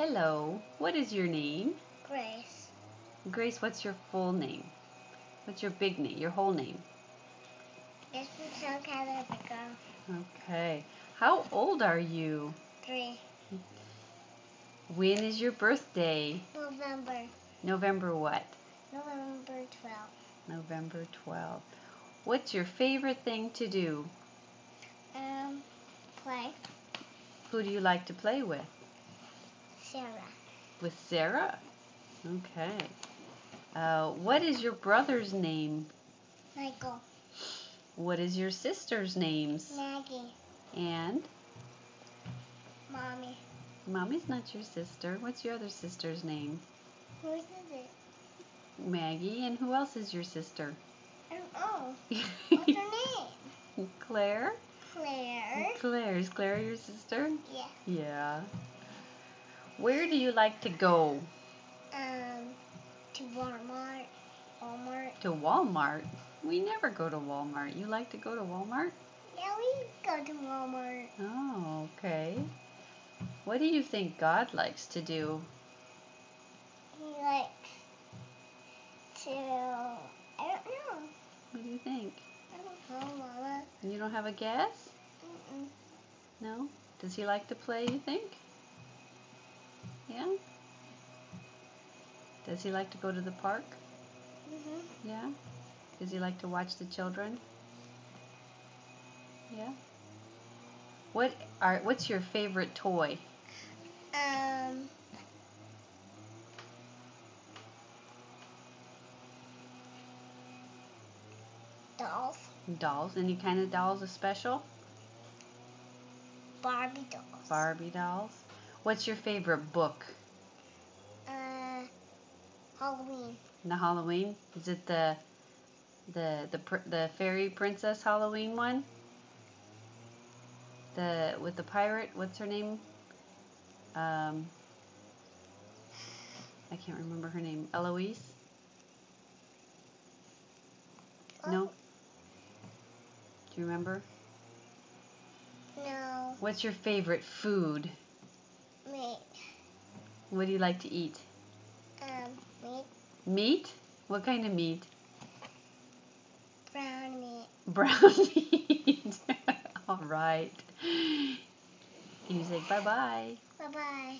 Hello. What is your name? Grace. Grace, what's your full name? What's your big name? Your whole name? This is some kind of a girl. Okay. How old are you? Three. When is your birthday? November. November what? November 12th. November 12th. What's your favorite thing to do? Um, play. Who do you like to play with? Sarah. With Sarah? Okay. Uh, what is your brother's name? Michael. What is your sister's names? Maggie. And? Mommy. Mommy's not your sister. What's your other sister's name? Whose is it? Maggie. And who else is your sister? I don't know. What's her name? Claire? Claire. Claire. Is Claire your sister? Yeah. Yeah. Where do you like to go? Um, to Walmart. Walmart. To Walmart. We never go to Walmart. You like to go to Walmart? Yeah, we go to Walmart. Oh, okay. What do you think God likes to do? He likes to. I don't know. What do you think? I don't know, Mama. You don't have a guess? Mm-mm. No? Does he like to play, you think? Yeah? Does he like to go to the park? Mhm. Yeah? Does he like to watch the children? Yeah? What are what's your favorite toy? Um. Dolls. Dolls. Any kind of dolls is special? Barbie dolls. Barbie dolls. What's your favorite book? Uh. Halloween. The Halloween? Is it the the the the fairy princess Halloween one? The with the pirate. What's her name? Um, I can't remember her name. Eloise. No. Do you remember? No. What's your favorite food? Meat. What do you like to eat? Um. Meat. Meat? What kind of meat? Brown meat. Brown meat. All right. You say bye bye. Bye bye.